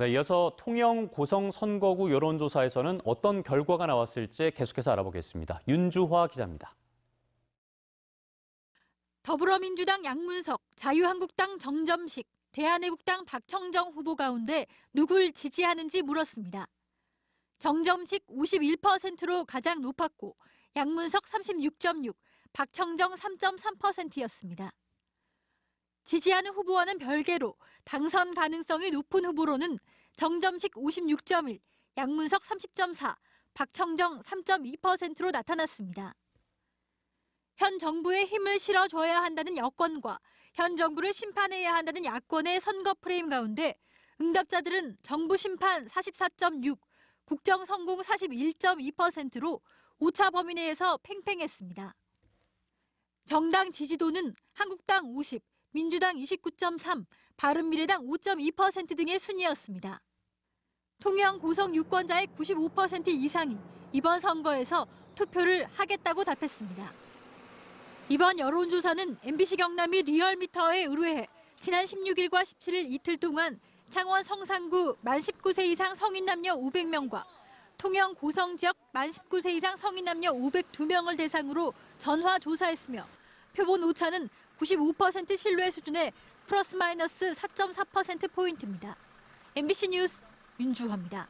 네, 이어서 통영 고성 선거구 여론조사에서는 어떤 결과가 나왔을지 계속해서 알아보겠습니다. 윤주화 기자입니다. 더불어민주당 양문석, 자유한국당 정점식, 대한애국당 박청정 후보 가운데 누굴 지지하는지 물었습니다. 정점식 51%로 가장 높았고 양문석 36.6, 박청정 3.3%였습니다. 지지하는 후보와는 별개로 당선 가능성이 높은 후보로는 정점식 56.1, 양문석 30.4, 박청정 3.2%로 나타났습니다. 현 정부에 힘을 실어줘야 한다는 여권과 현 정부를 심판해야 한다는 야권의 선거 프레임 가운데 응답자들은 정부 심판 44.6, 국정 성공 41.2%로 오차 범위 내에서 팽팽했습니다. 정당 지지도는 한국당 50, 민주당 29.3, 바른미래당 5.2% 등의 순이었습니다. 통영 고성 유권자의 95% 이상이 이번 선거에서 투표를 하겠다고 답했습니다. 이번 여론조사는 MBC 경남이 리얼미터에 의뢰해 지난 16일과 17일 이틀 동안 창원 성산구 만 19세 이상 성인 남녀 500명과 통영 고성 지역 만 19세 이상 성인 남녀 502명을 대상으로 전화 조사했으며 표본 오차는 95% 신뢰 수준의 플러스 마이너스 4.4%포인트입니다. MBC 뉴스 윤주화입니다.